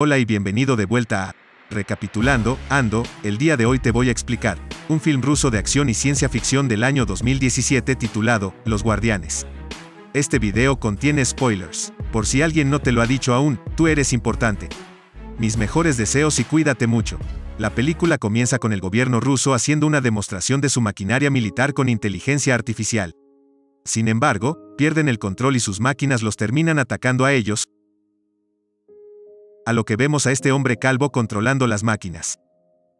Hola y bienvenido de vuelta a Recapitulando, Ando, el día de hoy te voy a explicar un film ruso de acción y ciencia ficción del año 2017 titulado Los Guardianes. Este video contiene spoilers. Por si alguien no te lo ha dicho aún, tú eres importante. Mis mejores deseos y cuídate mucho. La película comienza con el gobierno ruso haciendo una demostración de su maquinaria militar con inteligencia artificial. Sin embargo, pierden el control y sus máquinas los terminan atacando a ellos, a lo que vemos a este hombre calvo controlando las máquinas.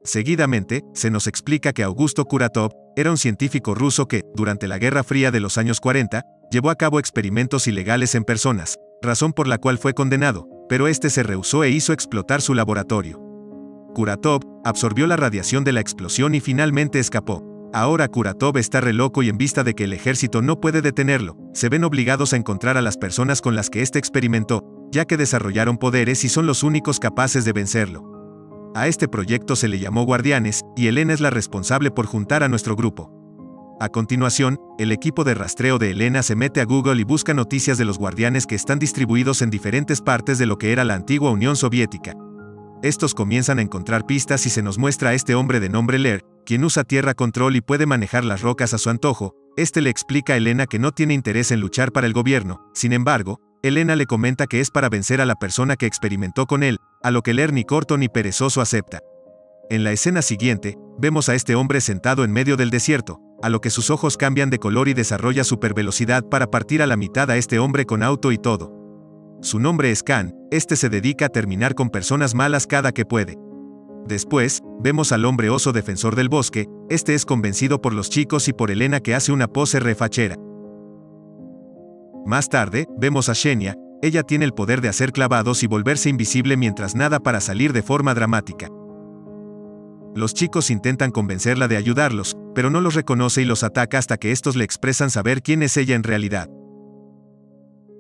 Seguidamente, se nos explica que Augusto Kuratov era un científico ruso que, durante la Guerra Fría de los años 40, llevó a cabo experimentos ilegales en personas, razón por la cual fue condenado, pero este se rehusó e hizo explotar su laboratorio. Kuratov absorbió la radiación de la explosión y finalmente escapó. Ahora Kuratov está re loco y en vista de que el ejército no puede detenerlo, se ven obligados a encontrar a las personas con las que éste experimentó, ya que desarrollaron poderes y son los únicos capaces de vencerlo. A este proyecto se le llamó Guardianes, y Elena es la responsable por juntar a nuestro grupo. A continuación, el equipo de rastreo de Elena se mete a Google y busca noticias de los guardianes que están distribuidos en diferentes partes de lo que era la antigua Unión Soviética. Estos comienzan a encontrar pistas y se nos muestra a este hombre de nombre Lear, quien usa tierra control y puede manejar las rocas a su antojo. Este le explica a Elena que no tiene interés en luchar para el gobierno, sin embargo, Elena le comenta que es para vencer a la persona que experimentó con él, a lo que Ler ni corto ni perezoso acepta. En la escena siguiente, vemos a este hombre sentado en medio del desierto, a lo que sus ojos cambian de color y desarrolla supervelocidad para partir a la mitad a este hombre con auto y todo. Su nombre es Khan, este se dedica a terminar con personas malas cada que puede. Después, vemos al hombre oso defensor del bosque, este es convencido por los chicos y por Elena que hace una pose refachera. Más tarde, vemos a Shenya, ella tiene el poder de hacer clavados y volverse invisible mientras nada para salir de forma dramática. Los chicos intentan convencerla de ayudarlos, pero no los reconoce y los ataca hasta que estos le expresan saber quién es ella en realidad.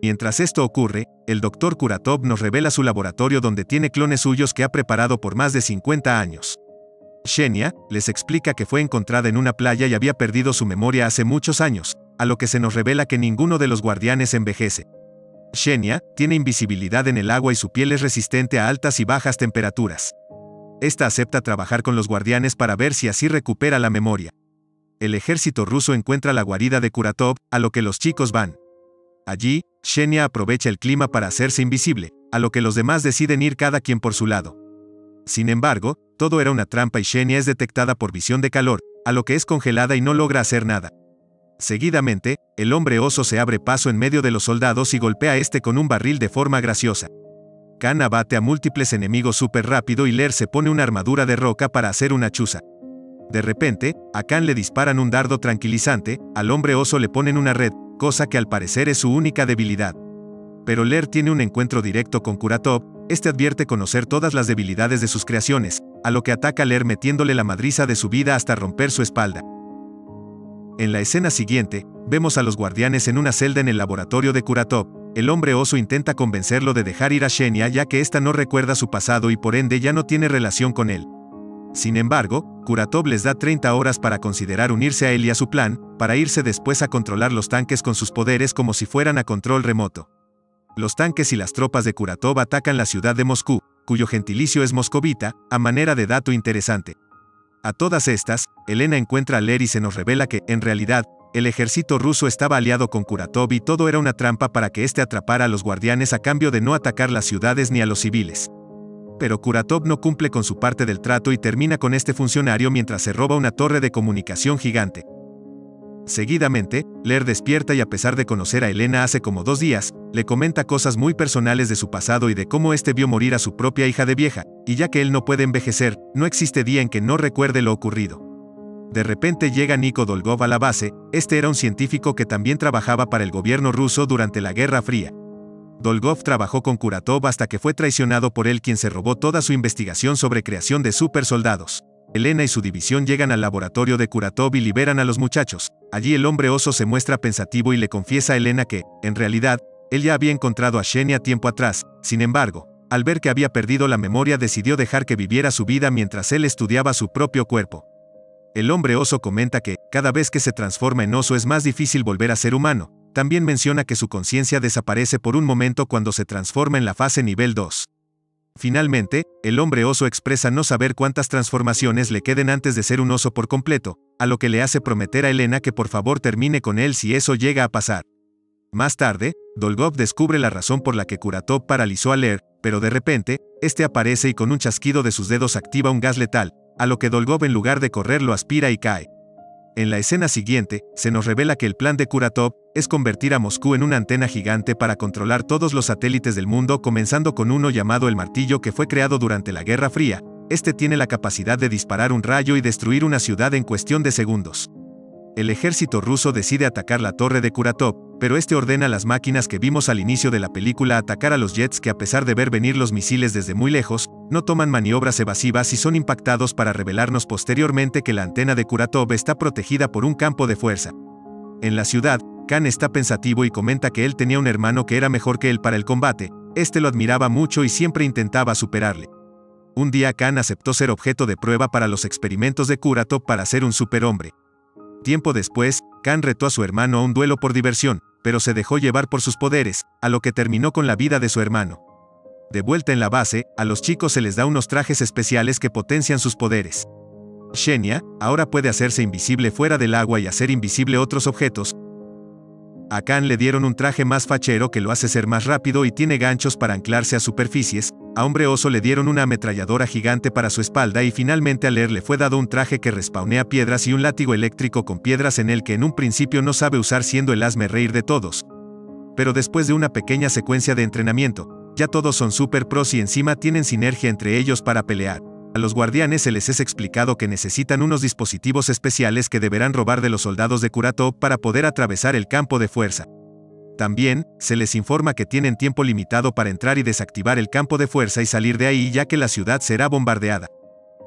Mientras esto ocurre, el Dr. Kuratov nos revela su laboratorio donde tiene clones suyos que ha preparado por más de 50 años. Shenya les explica que fue encontrada en una playa y había perdido su memoria hace muchos años, a lo que se nos revela que ninguno de los guardianes envejece. Shenya tiene invisibilidad en el agua y su piel es resistente a altas y bajas temperaturas. Esta acepta trabajar con los guardianes para ver si así recupera la memoria. El ejército ruso encuentra la guarida de Kuratov, a lo que los chicos van. Allí, Shenya aprovecha el clima para hacerse invisible, a lo que los demás deciden ir cada quien por su lado. Sin embargo, todo era una trampa y Shenya es detectada por visión de calor, a lo que es congelada y no logra hacer nada. Seguidamente, el hombre oso se abre paso en medio de los soldados y golpea a este con un barril de forma graciosa. Khan abate a múltiples enemigos súper rápido y Leer se pone una armadura de roca para hacer una chuza. De repente, a Khan le disparan un dardo tranquilizante, al hombre oso le ponen una red, cosa que al parecer es su única debilidad. Pero Leer tiene un encuentro directo con Kuratov, este advierte conocer todas las debilidades de sus creaciones, a lo que ataca a Leer metiéndole la madriza de su vida hasta romper su espalda. En la escena siguiente, vemos a los guardianes en una celda en el laboratorio de Kuratov. El hombre oso intenta convencerlo de dejar ir a Shenya ya que ésta no recuerda su pasado y por ende ya no tiene relación con él. Sin embargo, Kuratov les da 30 horas para considerar unirse a él y a su plan, para irse después a controlar los tanques con sus poderes como si fueran a control remoto. Los tanques y las tropas de Kuratov atacan la ciudad de Moscú, cuyo gentilicio es moscovita, a manera de dato interesante. A todas estas, Elena encuentra a Ler y se nos revela que, en realidad, el ejército ruso estaba aliado con Kuratov y todo era una trampa para que éste atrapara a los guardianes a cambio de no atacar las ciudades ni a los civiles. Pero Kuratov no cumple con su parte del trato y termina con este funcionario mientras se roba una torre de comunicación gigante. Seguidamente, Ler despierta y a pesar de conocer a Elena hace como dos días, le comenta cosas muy personales de su pasado y de cómo éste vio morir a su propia hija de vieja, y ya que él no puede envejecer, no existe día en que no recuerde lo ocurrido. De repente llega Niko Dolgov a la base, este era un científico que también trabajaba para el gobierno ruso durante la Guerra Fría. Dolgov trabajó con Kuratov hasta que fue traicionado por él quien se robó toda su investigación sobre creación de supersoldados. Elena y su división llegan al laboratorio de Kuratov y liberan a los muchachos. Allí el hombre oso se muestra pensativo y le confiesa a Elena que, en realidad, él ya había encontrado a Shenya tiempo atrás. Sin embargo, al ver que había perdido la memoria decidió dejar que viviera su vida mientras él estudiaba su propio cuerpo. El hombre oso comenta que, cada vez que se transforma en oso es más difícil volver a ser humano. También menciona que su conciencia desaparece por un momento cuando se transforma en la fase nivel 2. Finalmente, el hombre oso expresa no saber cuántas transformaciones le queden antes de ser un oso por completo, a lo que le hace prometer a Elena que por favor termine con él si eso llega a pasar. Más tarde, Dolgov descubre la razón por la que Kuratov paralizó a Leer, pero de repente, este aparece y con un chasquido de sus dedos activa un gas letal, a lo que Dolgov en lugar de correr lo aspira y cae. En la escena siguiente, se nos revela que el plan de Kuratov es convertir a Moscú en una antena gigante para controlar todos los satélites del mundo, comenzando con uno llamado el martillo que fue creado durante la Guerra Fría. Este tiene la capacidad de disparar un rayo y destruir una ciudad en cuestión de segundos. El ejército ruso decide atacar la torre de Kuratov, pero este ordena a las máquinas que vimos al inicio de la película atacar a los jets que a pesar de ver venir los misiles desde muy lejos, no toman maniobras evasivas y son impactados para revelarnos posteriormente que la antena de Kuratov está protegida por un campo de fuerza. En la ciudad, Khan está pensativo y comenta que él tenía un hermano que era mejor que él para el combate, este lo admiraba mucho y siempre intentaba superarle. Un día Khan aceptó ser objeto de prueba para los experimentos de Kuratov para ser un superhombre. Tiempo después, Khan retó a su hermano a un duelo por diversión, pero se dejó llevar por sus poderes, a lo que terminó con la vida de su hermano. De vuelta en la base, a los chicos se les da unos trajes especiales que potencian sus poderes. Shenya, ahora puede hacerse invisible fuera del agua y hacer invisible otros objetos. A Khan le dieron un traje más fachero que lo hace ser más rápido y tiene ganchos para anclarse a superficies, a Hombre Oso le dieron una ametralladora gigante para su espalda y finalmente a Leer le fue dado un traje que respawnea piedras y un látigo eléctrico con piedras en el que en un principio no sabe usar siendo el asme reír de todos. Pero después de una pequeña secuencia de entrenamiento, ya todos son super pros y encima tienen sinergia entre ellos para pelear. A los guardianes se les es explicado que necesitan unos dispositivos especiales que deberán robar de los soldados de Kurato para poder atravesar el campo de fuerza. También, se les informa que tienen tiempo limitado para entrar y desactivar el campo de fuerza y salir de ahí ya que la ciudad será bombardeada.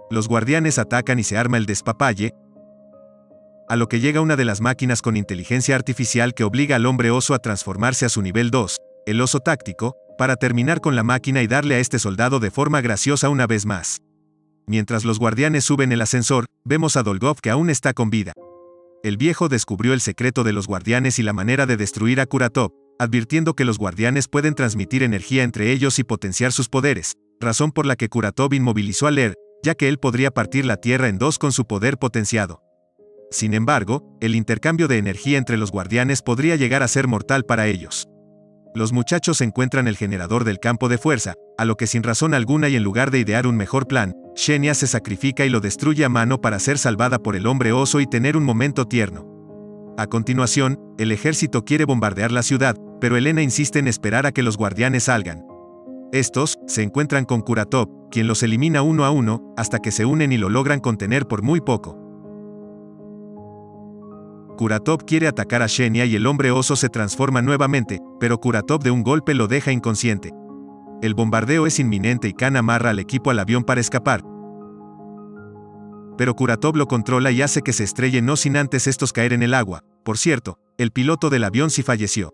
Los guardianes atacan y se arma el despapalle, a lo que llega una de las máquinas con inteligencia artificial que obliga al hombre oso a transformarse a su nivel 2, el oso táctico, para terminar con la máquina y darle a este soldado de forma graciosa una vez más. Mientras los guardianes suben el ascensor, vemos a Dolgov que aún está con vida. El viejo descubrió el secreto de los guardianes y la manera de destruir a Kuratov, advirtiendo que los guardianes pueden transmitir energía entre ellos y potenciar sus poderes, razón por la que Kuratov inmovilizó a Leer, ya que él podría partir la Tierra en dos con su poder potenciado. Sin embargo, el intercambio de energía entre los guardianes podría llegar a ser mortal para ellos. Los muchachos encuentran el generador del campo de fuerza, a lo que sin razón alguna y en lugar de idear un mejor plan, Shenya se sacrifica y lo destruye a mano para ser salvada por el hombre oso y tener un momento tierno. A continuación, el ejército quiere bombardear la ciudad, pero Elena insiste en esperar a que los guardianes salgan. Estos, se encuentran con Kuratov, quien los elimina uno a uno, hasta que se unen y lo logran contener por muy poco. Kuratov quiere atacar a Shenya y el hombre oso se transforma nuevamente, pero Kuratov de un golpe lo deja inconsciente. El bombardeo es inminente y Khan amarra al equipo al avión para escapar. Pero Kuratov lo controla y hace que se estrelle no sin antes estos caer en el agua. Por cierto, el piloto del avión sí falleció.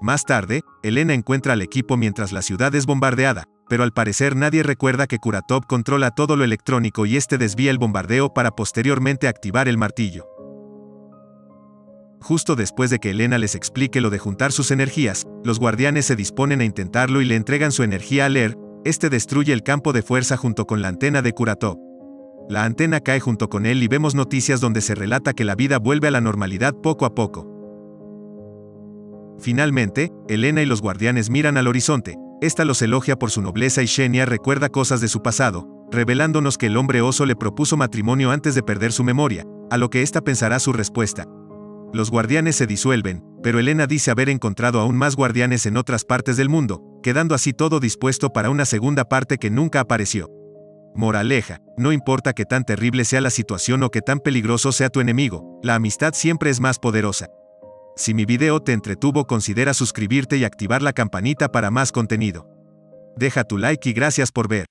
Más tarde, Elena encuentra al equipo mientras la ciudad es bombardeada, pero al parecer nadie recuerda que Kuratov controla todo lo electrónico y este desvía el bombardeo para posteriormente activar el martillo. Justo después de que Elena les explique lo de juntar sus energías, los guardianes se disponen a intentarlo y le entregan su energía a Leer, este destruye el campo de fuerza junto con la antena de Kuratov. La antena cae junto con él y vemos noticias donde se relata que la vida vuelve a la normalidad poco a poco. Finalmente, Elena y los guardianes miran al horizonte, esta los elogia por su nobleza y Shenya recuerda cosas de su pasado, revelándonos que el hombre oso le propuso matrimonio antes de perder su memoria, a lo que ésta pensará su respuesta. Los guardianes se disuelven, pero Elena dice haber encontrado aún más guardianes en otras partes del mundo, quedando así todo dispuesto para una segunda parte que nunca apareció. Moraleja, no importa que tan terrible sea la situación o que tan peligroso sea tu enemigo, la amistad siempre es más poderosa. Si mi video te entretuvo considera suscribirte y activar la campanita para más contenido. Deja tu like y gracias por ver.